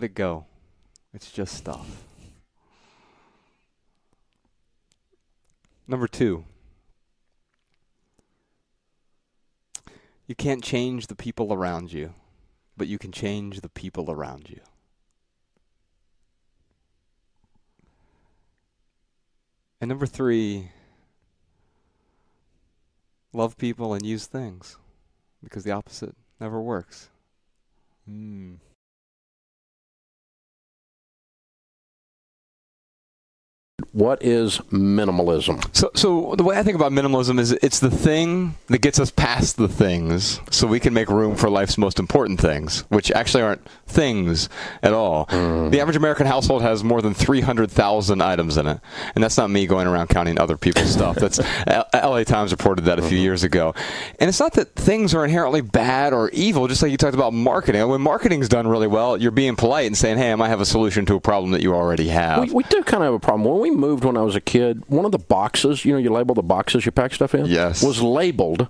let it go. It's just stuff. Number two, you can't change the people around you, but you can change the people around you. And number three, love people and use things because the opposite never works. Mm. What is minimalism? So, so the way I think about minimalism is it's the thing that gets us past the things, so we can make room for life's most important things, which actually aren't things at all. Hmm. The average American household has more than three hundred thousand items in it, and that's not me going around counting other people's stuff. That's L- L.A. Times reported that a few mm-hmm. years ago, and it's not that things are inherently bad or evil. Just like you talked about marketing, when marketing's done really well, you're being polite and saying, "Hey, I might have a solution to a problem that you already have." We, we do kind of have a problem. When we moved when I was a kid, one of the boxes, you know, you label the boxes you pack stuff in, Yes. was labeled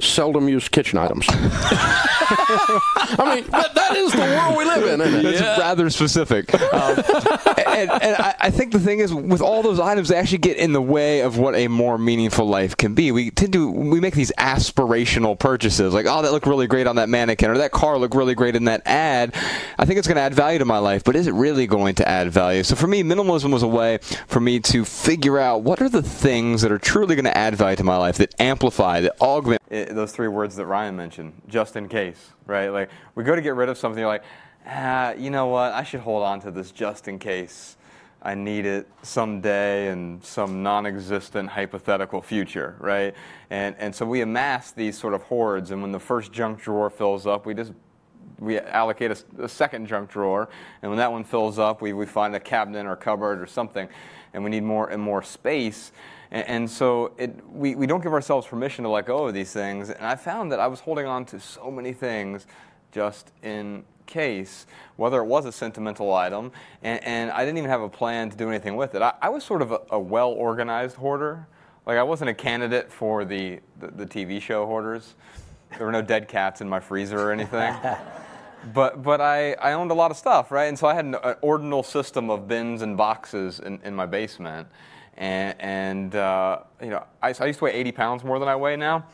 seldom used kitchen items. I mean, that, that is the world we live in, isn't it? That's rather specific. Um, and and I, I think the thing is, with all those items, they actually get in the way of what a more meaningful life can be. We tend to we make these aspirational purchases, like, oh, that looked really great on that mannequin, or that car looked really great in that ad. I think it's going to add value to my life, but is it really going to add value? So for me, minimalism was a way for me to figure out what are the things that are truly going to add value to my life, that amplify, that augment. those three words that Ryan mentioned, just in case, right? Like we go to get rid of something, you're like, ah, you know what? I should hold on to this just in case I need it someday in some non-existent hypothetical future, right? And and so we amass these sort of hoards, and when the first junk drawer fills up, we just we allocate a second junk drawer, and when that one fills up, we, we find a cabinet or cupboard or something, and we need more and more space. And, and so it, we, we don't give ourselves permission to let go of these things. And I found that I was holding on to so many things just in case, whether it was a sentimental item, and, and I didn't even have a plan to do anything with it. I, I was sort of a, a well organized hoarder. Like, I wasn't a candidate for the, the, the TV show hoarders. There were no dead cats in my freezer or anything. but but I, I owned a lot of stuff, right? And so I had an, an ordinal system of bins and boxes in, in my basement. And, and uh, you know, I, I used to weigh 80 pounds more than I weigh now.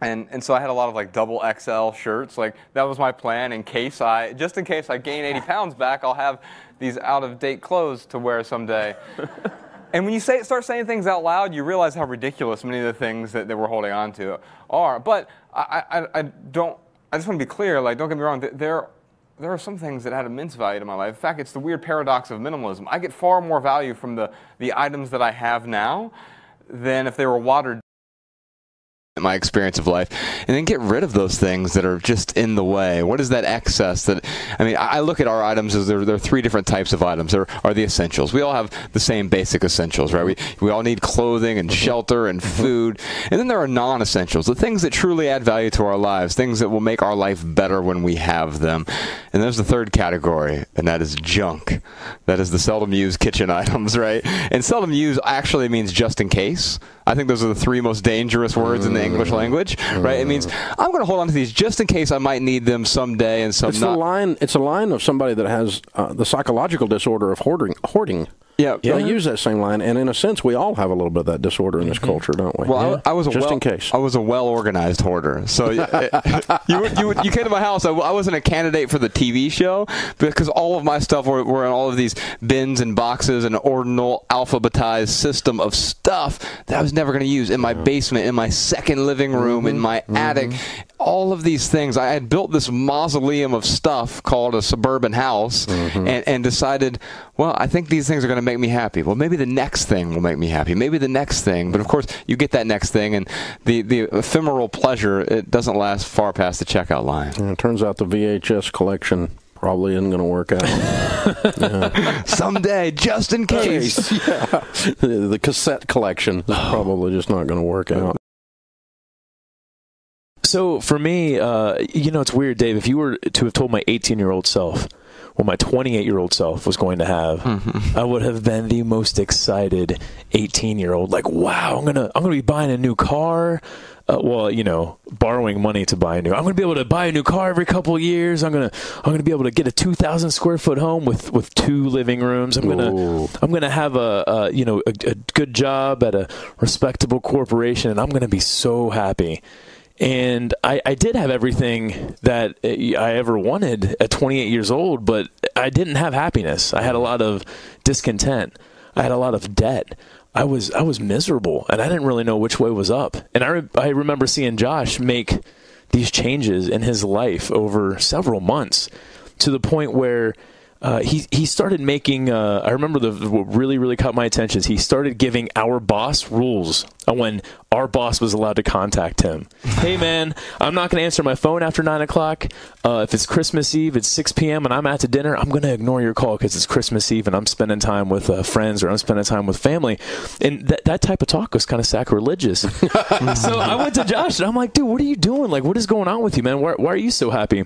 And, and so I had a lot of like double XL shirts. Like that was my plan in case I, just in case I gain 80 pounds back, I'll have these out of date clothes to wear someday. and when you say, start saying things out loud, you realize how ridiculous many of the things that, that we're holding on to are. But I, I, I don't, I just want to be clear, like, don't get me wrong, there, there are some things that add immense value to my life. In fact, it's the weird paradox of minimalism. I get far more value from the, the items that I have now than if they were watered my experience of life and then get rid of those things that are just in the way. What is that excess that i mean i look at our items as there, there are three different types of items. There are the essentials. We all have the same basic essentials right? We, we all need clothing and mm-hmm. shelter and mm-hmm. food. And then there are non-essentials the things that truly add value to our lives things that will make our life better when we have them. And there's the third category and that is junk. That is the seldom used kitchen items right? And seldom used actually means just in case i think those are the three most dangerous words in the english language right it means i'm going to hold on to these just in case i might need them someday and some It's the line. It's a line of somebody that has uh, the psychological disorder of hoarding. Hoarding. Yeah They use that same line, and in a sense, we all have a little bit of that disorder in this culture, don't we? Mm-hmm. Well, I, I was a just well, in case. I was a well organized hoarder. So you, you you came to my house. I, I wasn't a candidate for the TV show because all of my stuff were, were in all of these bins and boxes, and ordinal alphabetized system of stuff that I was never going to use in my basement, in my second living room, in my attic. All of these things. I had built this mausoleum of stuff called a suburban house, mm-hmm. and, and decided, well, I think these things are going to make me happy. Well, maybe the next thing will make me happy. Maybe the next thing. But of course, you get that next thing, and the, the ephemeral pleasure, it doesn't last far past the checkout line. And it turns out the VHS collection probably isn't going to work out. Someday, just in case. yeah. the, the cassette collection is oh. probably just not going to work out. So for me, uh, you know, it's weird, Dave. If you were to have told my 18 year old self, what my 28 year old self was going to have, I would have been the most excited 18 year old. Like, wow, I'm gonna I'm gonna be buying a new car. Uh, well, you know, borrowing money to buy a new. I'm going to be able to buy a new car every couple of years. I'm going to I'm going to be able to get a 2,000 square foot home with with two living rooms. I'm going to I'm going to have a, a you know a, a good job at a respectable corporation, and I'm going to be so happy. And I, I did have everything that I ever wanted at 28 years old, but I didn't have happiness. I had a lot of discontent. I had a lot of debt. I was I was miserable, and I didn't really know which way was up. And I re- I remember seeing Josh make these changes in his life over several months, to the point where uh, he he started making. Uh, I remember the what really really caught my attention. Is he started giving our boss rules when our boss was allowed to contact him. hey man, I'm not going to answer my phone after nine o'clock. Uh, if it's Christmas Eve, it's six p.m. and I'm out to dinner. I'm going to ignore your call because it's Christmas Eve and I'm spending time with uh, friends or I'm spending time with family. And that that type of talk was kind of sacrilegious. so I went to Josh and I'm like, dude, what are you doing? Like, what is going on with you, man? Why, why are you so happy?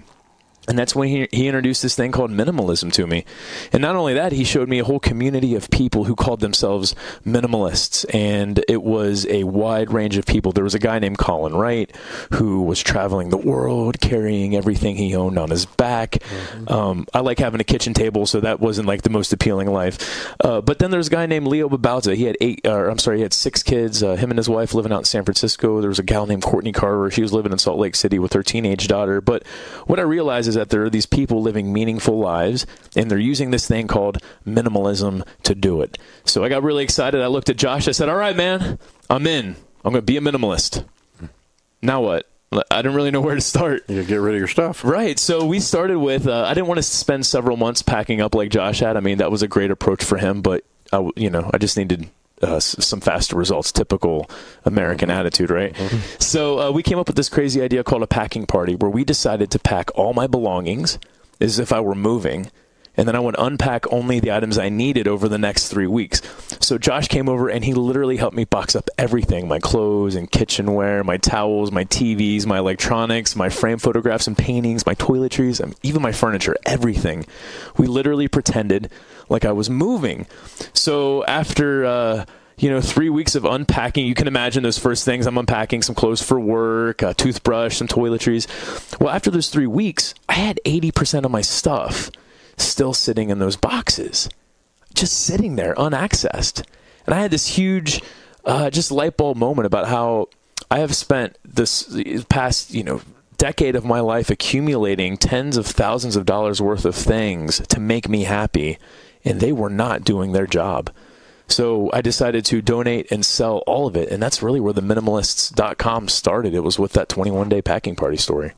And that's when he, he introduced this thing called minimalism to me. And not only that, he showed me a whole community of people who called themselves minimalists. And it was a wide range of people. There was a guy named Colin Wright who was traveling the world, carrying everything he owned on his back. Mm-hmm. Um, I like having a kitchen table, so that wasn't like the most appealing life. Uh, but then there's a guy named Leo Babauta. He had eight, or I'm sorry, he had six kids. Uh, him and his wife living out in San Francisco. There was a gal named Courtney Carver. She was living in Salt Lake City with her teenage daughter. But what I realized is that there are these people living meaningful lives, and they're using this thing called minimalism to do it. So I got really excited. I looked at Josh. I said, "All right, man, I'm in. I'm going to be a minimalist." Now what? I didn't really know where to start. You get rid of your stuff. Right. So we started with. Uh, I didn't want to spend several months packing up like Josh had. I mean, that was a great approach for him, but I, you know, I just needed uh, some faster results, typical American Mm-hmm. attitude, right? So uh, we came up with this crazy idea called a packing party, where we decided to pack all my belongings as if I were moving, and then I would unpack only the items I needed over the next three weeks. So Josh came over and he literally helped me box up everything my clothes and kitchenware, my towels, my TVs, my electronics, my frame photographs and paintings, my toiletries, even my furniture, everything. We literally pretended like I was moving. So after. Uh, you know, three weeks of unpacking. You can imagine those first things. I'm unpacking some clothes for work, a toothbrush, some toiletries. Well, after those three weeks, I had 80% of my stuff still sitting in those boxes, just sitting there unaccessed. And I had this huge, uh, just light bulb moment about how I have spent this past, you know, decade of my life accumulating tens of thousands of dollars worth of things to make me happy, and they were not doing their job. So I decided to donate and sell all of it. And that's really where the minimalists.com started. It was with that 21 day packing party story.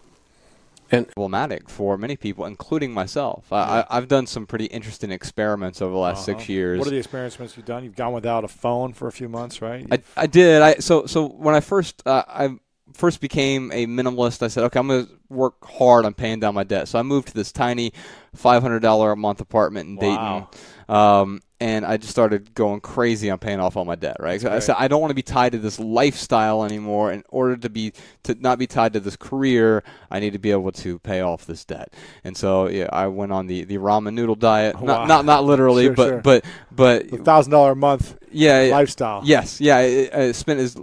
And problematic for many people, including myself. I, I, I've done some pretty interesting experiments over the last six Uh-huh. years. What are the experiments you've done? You've gone without a phone for a few months, right? I, I did. I so so when I first uh, I first became a minimalist, I said, okay, I'm going to work hard on paying down my debt. So I moved to this tiny five hundred dollar a month apartment in Wow. Dayton. Um, and I just started going crazy on paying off all my debt. Right. So I said I don't want to be tied to this lifestyle anymore. In order to be to not be tied to this career, I need to be able to pay off this debt. And so yeah, I went on the, the ramen noodle diet. Wow. Not not not literally, Sure, but sure. but but a thousand dollar a month yeah, lifestyle. Yes, yeah. I, I spent as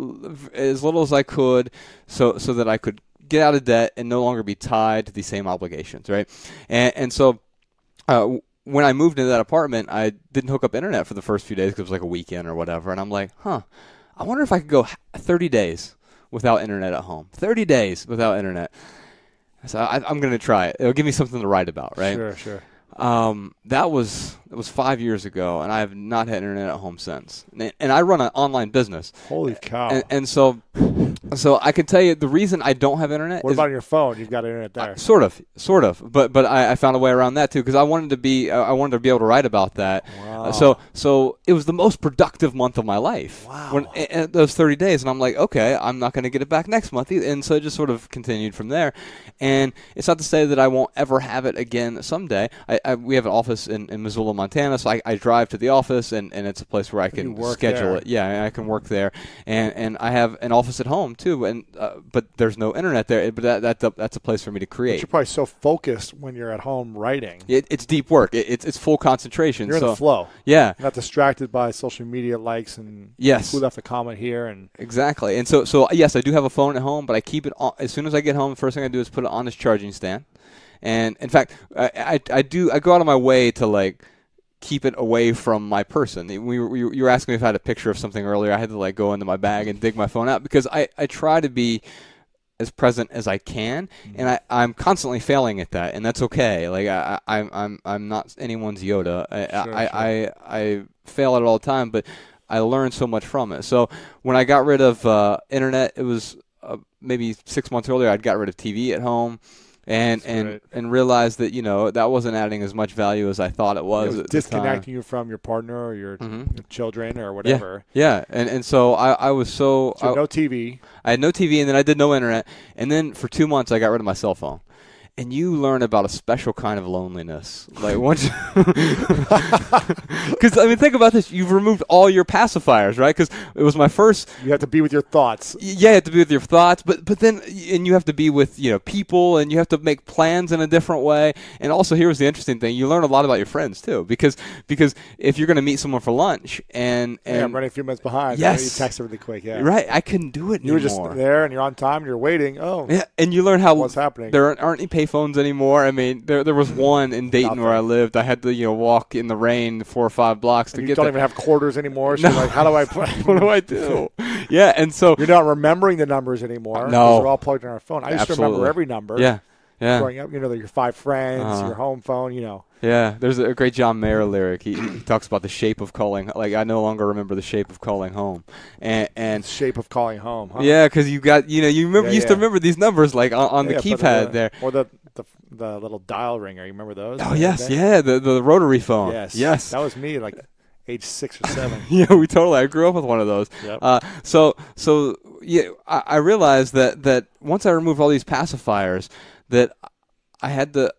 as little as I could, so so that I could get out of debt and no longer be tied to the same obligations, right? And and so. Uh, when I moved into that apartment, I didn't hook up internet for the first few days because it was like a weekend or whatever. And I'm like, huh, I wonder if I could go 30 days without internet at home. 30 days without internet. So I, I'm going to try it. It'll give me something to write about, right? Sure, sure. Um, that was that was five years ago, and I have not had internet at home since. And, and I run an online business, Holy cow. and, and so so I can tell you the reason I don't have internet what is about on your phone? You've got internet there. uh, sort of, sort of, but but I, I found a way around that too because I wanted to be uh, I wanted to be able to write about that. Wow. Uh, so so it was the most productive month of my life. Wow. When a- a- those thirty days, and I'm like, okay, I'm not going to get it back next month, either. and so it just sort of continued from there. And it's not to say that I won't ever have it again someday. I, I we have an office in, in Missoula, Montana, so I, I drive to the office, and, and it's a place where I can work schedule there. it. Yeah, I can work there, and and I have an office at home. Home too, and uh, but there's no internet there. But that, that's a, that's a place for me to But create. you're probably so focused when you're at home writing. It, it's deep work. It, it's it's full concentration. You're in the flow. yeah, You're not distracted by social media likes and Yes. who left a comment here and Exactly. And so, so yes, I do have a phone at home, but I keep it on. As soon as I get home, the first thing I do is put it on this charging stand. And in fact, I, I, I do I go out of my way to like keep it away from my person. We, were- you were asking me if I had a picture of something earlier. I had to like go into my bag and dig my phone out because I, I try to be as present as I can, and I, I'm constantly failing at that, and that's okay. Like I, I I'm I'm I'm not anyone's Yoda. I, Sure, I, sure. I I fail at it all the time, but I learned so much from it. So when I got rid of uh, internet, it was uh, maybe six months earlier. I'd got rid of TV at home. And That's and great. and realized that you know that wasn't adding as much value as I thought it was. it was at the time. disconnecting you from your partner or your Mhm. children or whatever. Yeah, and and so I, I was so, So I, no TV. I had no TV, and then I did no internet, and then for two months I got rid of my cell phone. And you learn about a special kind of loneliness, like once, because I mean, think about this: you've removed all your pacifiers, right? Because it was my first You have to be with your thoughts. yeah, you have to be with your thoughts, but but then and you have to be with you know people, and you have to make plans in a different way. And also, here's the interesting thing: you learn a lot about your friends too, because because if you're going to meet someone for lunch and and yeah, I'm running a few minutes behind. Yes. You text really quick. Yeah. right, I couldn't do it You were just there and you're on time and you're waiting. Oh, Yeah, and you learn how What's happening? There aren't, aren't any payphones anymore. I mean, there there was one in Dayton where I lived. I had to you know walk in the rain four or five blocks to and you get don't there. even have quarters anymore. So No. you're like, how do I play? what do I do? yeah, and so You're not remembering the numbers anymore. No. They're all plugged in our phone. I used to remember every number. yeah, yeah. Growing up, you know, your five friends, Uh-huh. your home phone, you know. Yeah, there's a great John Mayer lyric. He, he talks about the shape of calling. Like I no longer remember the shape of calling home, and and Shape of calling home. Huh? yeah, because you got you know you remember Yeah, used to remember these numbers like on, on Yeah, the but keypad there. Or the, the the little dial ringer. You remember those? Oh yes, then? yeah, the the rotary phone. Yes. yes. That was me, like age six or seven. yeah, we totally. I grew up with one of those. Yep. Uh, so so yeah, I, I realized that that once I removed all these pacifiers, that I had to.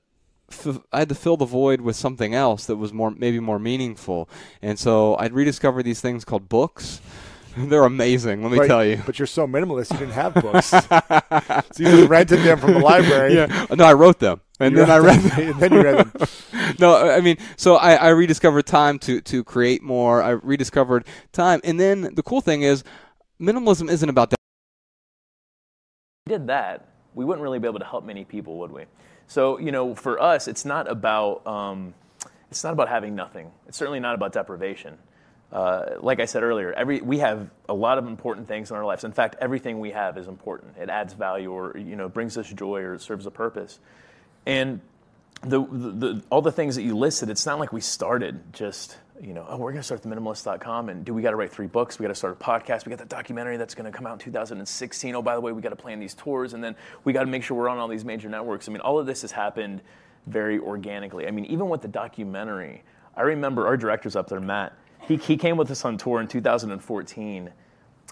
f- I had to fill the void with something else that was more, maybe more meaningful, and so I'd rediscovered these things called books. They're amazing, let me But- tell you. But you're so minimalist, you didn't have books. so you just rented them from the library. Yeah, no, I wrote them, and You then I read them, them. and then you read them. no, I mean, so I, I rediscovered time to to create more. I rediscovered time, and then the cool thing is, minimalism isn't about that. we did that, we wouldn't really be able to help many people, would we? So, you know, for us, it's not about um, it's not about having nothing. It's certainly not about deprivation. Uh, like I said earlier, every we have a lot of important things in our lives. In fact, everything we have is important. It adds value, or you know, brings us joy, or serves a purpose. And the, the, the all the things that you listed, it's not like we started just you know, oh, we're going to start the minimalist.com and do we got to write three books? We got to start a podcast. We got that documentary that's going to come out in 2016. Oh, by the way, we got to plan these tours and then we got to make sure we're on all these major networks. I mean, all of this has happened very organically. I mean, even with the documentary, I remember our director's up there, Matt. He, he came with us on tour in 2014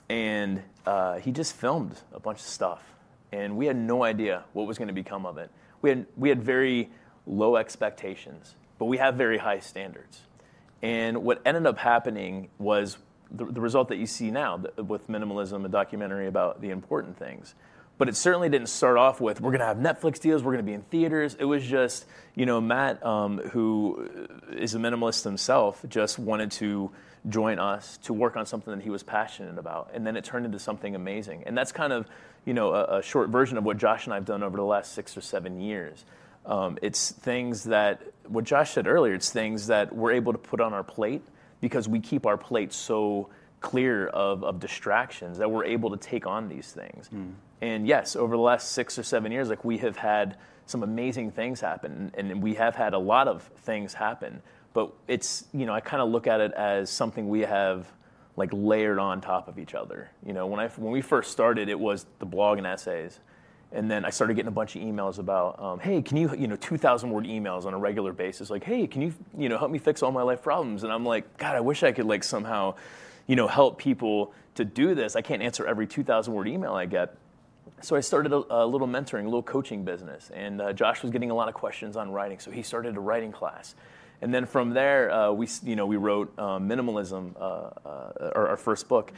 and uh, he just filmed a bunch of stuff and we had no idea what was going to become of it we had, we had very low expectations but we have very high standards and what ended up happening was the, the result that you see now th- with minimalism a documentary about the important things. But it certainly didn't start off with we're going to have netflix deals we're going to be in theaters. It was just you know matt um, who is a minimalist himself just wanted to join us to work on something that he was passionate about. And then it turned into something amazing. And that's kind of you know a, a short version of what josh and i've done over the last six or seven years um, it's things that what josh said earlier it's things that we're able to put on our plate because we keep our plate so clear of, of distractions that we're able to take on these things. And yes over the last six or seven years like we have had some amazing things happen and we have had a lot of things happen. But it's you know i kind of look at it as something we have like layered on top of each other. You know when i when we first started it was the blog and essays and then I started getting a bunch of emails about, um, hey, can you, you know, 2,000 word emails on a regular basis, like, hey, can you, you know, help me fix all my life problems? And I'm like, God, I wish I could like somehow, you know, help people to do this. I can't answer every 2,000 word email I get. So I started a, a little mentoring, a little coaching business, and uh, Josh was getting a lot of questions on writing, so he started a writing class. And then from there, uh, we, you know, we wrote um, minimalism, uh, uh, our, our first book,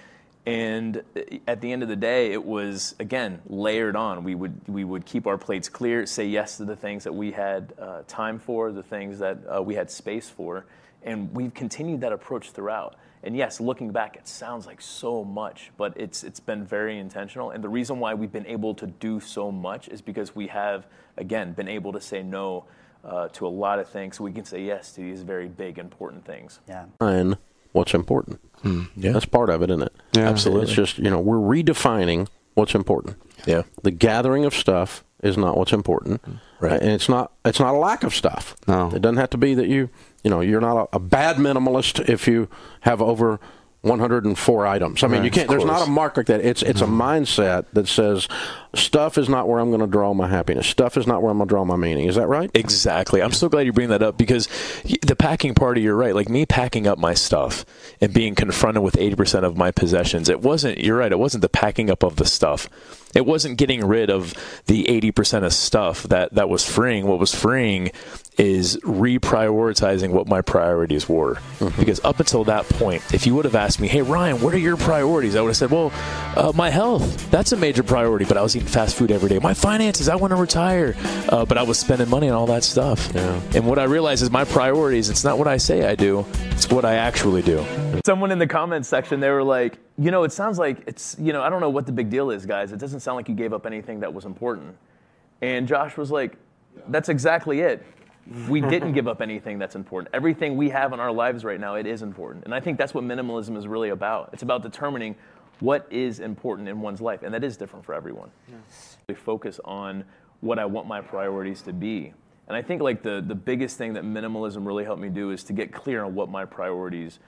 And uh, at the end of the day, it was again layered on. We would we would keep our plates clear, say yes to the things that we had uh, time for, the things that uh, we had space for, and we've continued that approach throughout. And yes, looking back, it sounds like so much, but it's it's been very intentional. And the reason why we've been able to do so much is because we have again been able to say no uh, to a lot of things. So we can say yes to these very big, important things. Yeah. Define what's important. Yeah, That's part of it, isn't it? Yeah. Absolutely. It's just you know we're redefining what's important. yeah, The gathering of stuff is not what's important, Right. And it's not it's not a lack of stuff. No. It doesn't have to be that you you know you're not a, a bad minimalist if you have over 104 items. I mean, Right, you can't. There's not a mark like that. It's it's a mm-hmm. mindset that says stuff is not where I'm going to draw my happiness. Stuff is not where I'm going to draw my meaning. Is that right? Exactly. I'm so glad you bring that up because the packing party, you're right. Like me packing up my stuff and being confronted with 80% of my possessions, it wasn't, you're right, it wasn't the packing up of the stuff. It wasn't getting rid of the 80% of stuff that, that was freeing. What was freeing is reprioritizing what my priorities were. Because up until that point, if you would have asked me, hey, Ryan, what are your priorities? I would have said, well, uh, my health, that's a major priority, but I was eating fast food every day. My finances, I want to retire, uh, but I was spending money on all that stuff. Yeah. And what I realized is my priorities, it's not what I say I do, it's what I actually do. Someone in the comments section, they were like, you know, it sounds like it's, you know, I don't know what the big deal is, guys. It doesn't sound like you gave up anything that was important. And Josh was like, that's exactly it. We didn't give up anything that's important. Everything we have in our lives right now, it is important. And I think that's what minimalism is really about. It's about determining what is important in one's life, and that is different for everyone. We focus on what I want my priorities to be. And I think like the, the biggest thing that minimalism really helped me do is to get clear on what my priorities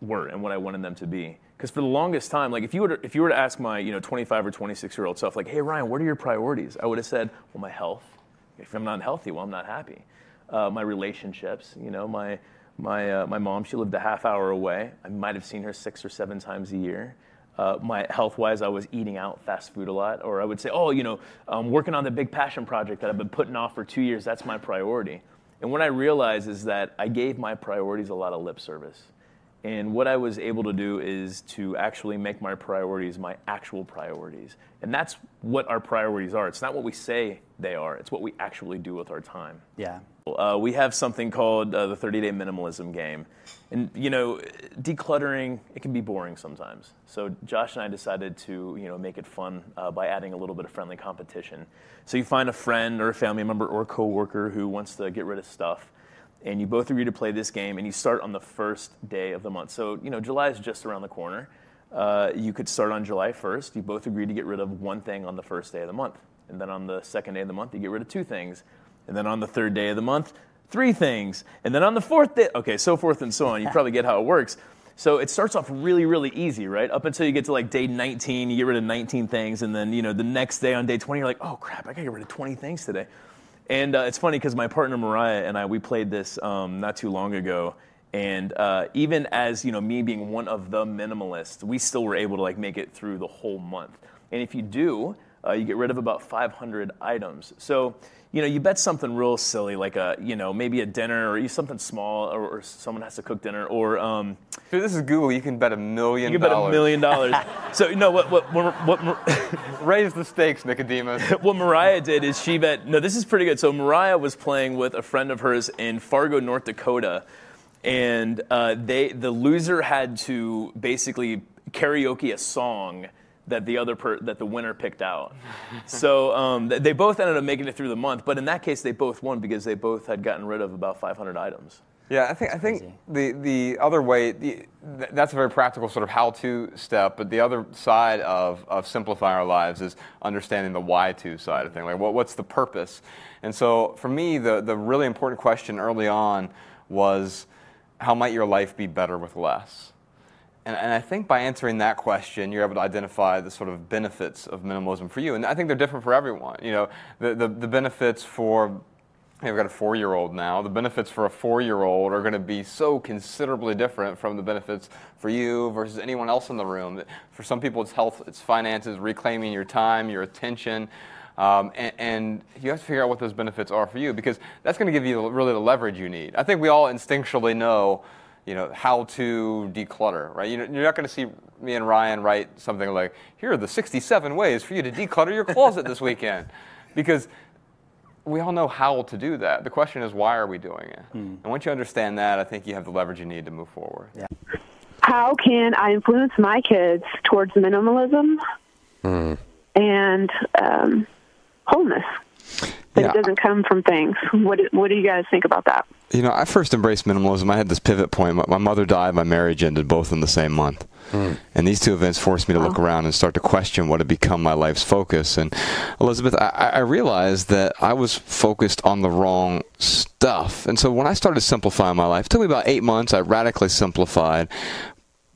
were and what I wanted them to be. Because for the longest time, like if you were to, if you were to ask my you know 25 or 26 year old self, like, hey Ryan, what are your priorities? I would have said, well, my health. If I'm not healthy, well, I'm not happy. Uh, my relationships, you know, my my uh, my mom, she lived a half hour away. I might have seen her six or seven times a year. Uh, my health wise, I was eating out fast food a lot. Or I would say, oh, you know, I'm working on the big passion project that I've been putting off for two years. That's my priority. And what I realized is that I gave my priorities a lot of lip service. And what I was able to do is to actually make my priorities my actual priorities. And that's what our priorities are. It's not what we say they are, it's what we actually do with our time. Yeah. Uh, we have something called uh, the 30 day minimalism game. And, you know, decluttering, it can be boring sometimes. So Josh and I decided to, you know, make it fun uh, by adding a little bit of friendly competition. So you find a friend or a family member or a coworker who wants to get rid of stuff. And you both agree to play this game, and you start on the first day of the month. So, you know, July is just around the corner. Uh, you could start on July 1st. You both agree to get rid of one thing on the first day of the month. And then on the second day of the month, you get rid of two things. And then on the third day of the month, three things. And then on the fourth day, okay, so forth and so on. You probably get how it works. So it starts off really, really easy, right? Up until you get to like day 19, you get rid of 19 things. And then, you know, the next day on day 20, you're like, oh crap, I gotta get rid of 20 things today. And uh, it's funny because my partner Mariah and I, we played this um, not too long ago. And uh, even as you know, me being one of the minimalists, we still were able to like make it through the whole month. And if you do, uh, you get rid of about 500 items. So you know, you bet something real silly like a you know maybe a dinner or something small, or, or someone has to cook dinner, or um, Dude, this is Google. You can bet a million you can bet a million dollars. so you know what what what. what, what Raise the stakes, Nicodemus. what Mariah did is she bet. No, this is pretty good. So Mariah was playing with a friend of hers in Fargo, North Dakota, and uh, they the loser had to basically karaoke a song that the other per, that the winner picked out. so um, they both ended up making it through the month, but in that case they both won because they both had gotten rid of about 500 items. Yeah, I think I think the the other way the, that's a very practical sort of how-to step, but the other side of, of simplifying our lives is understanding the why-to side of things. Like, what, what's the purpose? And so, for me, the the really important question early on was, how might your life be better with less? And, and I think by answering that question, you're able to identify the sort of benefits of minimalism for you. And I think they're different for everyone. You know, the, the, the benefits for I've got a four year old now. The benefits for a four year old are going to be so considerably different from the benefits for you versus anyone else in the room. For some people, it's health, it's finances, reclaiming your time, your attention. Um, and, and you have to figure out what those benefits are for you because that's going to give you really the leverage you need. I think we all instinctually know you know, how to declutter, right? You know, you're not going to see me and Ryan write something like, here are the 67 ways for you to declutter your closet this weekend. Because we all know how to do that. The question is, why are we doing it? And once you understand that, I think you have the leverage you need to move forward. Yeah. how can I influence my kids towards minimalism and um, wholeness? That Yeah. it doesn't come from things. What do- What do you guys think about that? You know, I first embraced minimalism. I had this pivot point. My, my mother died, my marriage ended both in the same month. Hmm. And these two events forced me to look oh. around and start to question what had become my life's focus. And Elizabeth, I, I realized that I was focused on the wrong stuff. And so when I started simplifying my life, it took me about eight months. I radically simplified.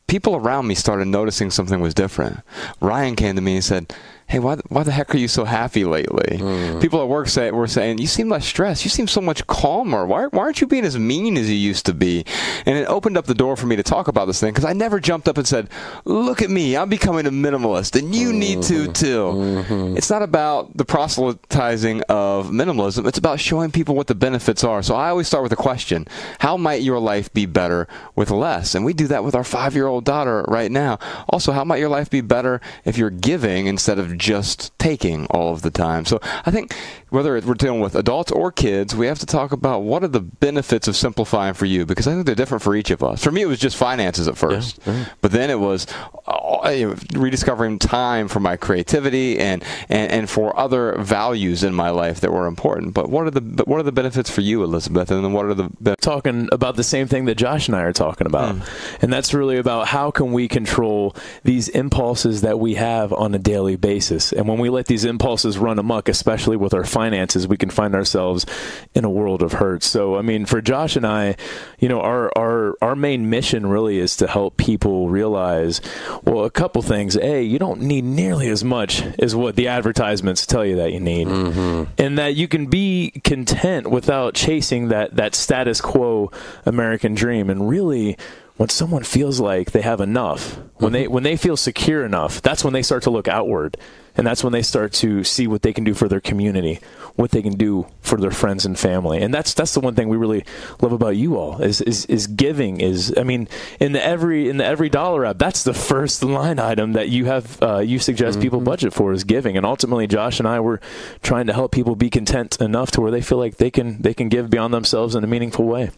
People around me started noticing something was different. Ryan came to me and said, "Hey, why, why the heck are you so happy lately?" Hmm. People at work say, were saying, "You seem less stressed. You seem so much calmer. Why, why aren't you being as mean as you used to be?" And it opened up the door for me to talk about this thing because I never jumped up and said, "Look at me, I'm becoming a minimalist, and you need to mm-hmm. too." Mm-hmm. It's not about the proselytizing of minimalism. It's about showing people what the benefits are. So I always start with a question: How might your life be better with less? And we do that with our five-year-old daughter right now. Also, how might your life be better if you're giving instead of just taking all of the time? So I think whether we're dealing with adults or kids, we have to talk about what are the benefits of simplifying for you because I think they're different for each of us. For me, it was just finances at first, but then it was uh, rediscovering time for my creativity and, and, and for other values in my life that were important. But what are the but what are the benefits for you, Elizabeth? And then what are the ben- talking about the same thing that Josh and I are talking about. And that's really about how can we control these impulses that we have on a daily basis. And when we let these impulses run amok, especially with our finances, we can find ourselves in a world of hurt. So, I mean, for Josh and I, you know, our our our main mission really is to help people realize well, a couple things. A, you don't need nearly as much as what the advertisements tell you that you need. Mm-hmm. And that you can be content without chasing that that status quo American dream and really when someone feels like they have enough, when they when they feel secure enough, that's when they start to look outward, and that's when they start to see what they can do for their community, what they can do for their friends and family, and that's that's the one thing we really love about you all is is, is giving. Is I mean, in the every in the every dollar app, that's the first line item that you have uh, you suggest people budget for is giving, and ultimately, Josh and I were trying to help people be content enough to where they feel like they can they can give beyond themselves in a meaningful way.